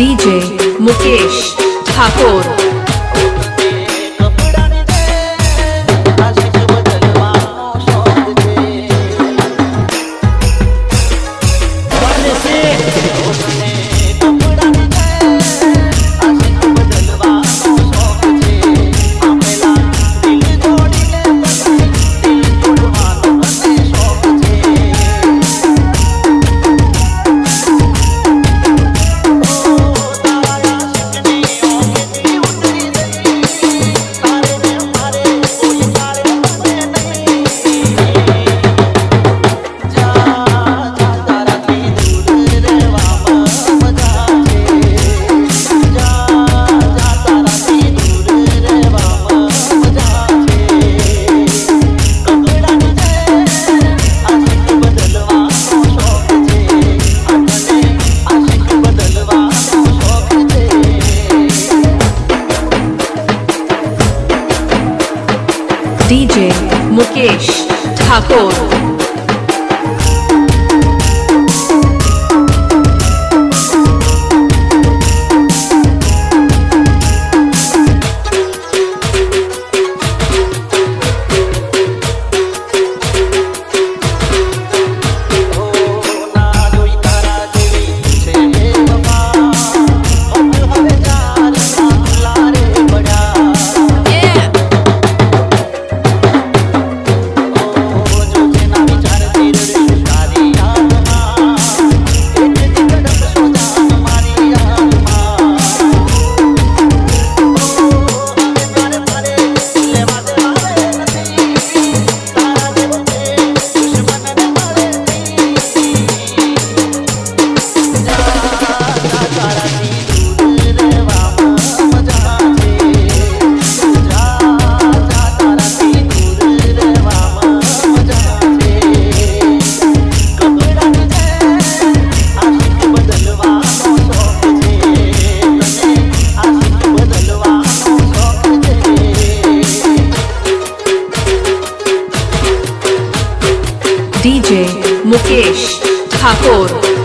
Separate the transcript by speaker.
Speaker 1: DJ Mukesh Thakur. Mukesh Thakur Mukesh Thakur.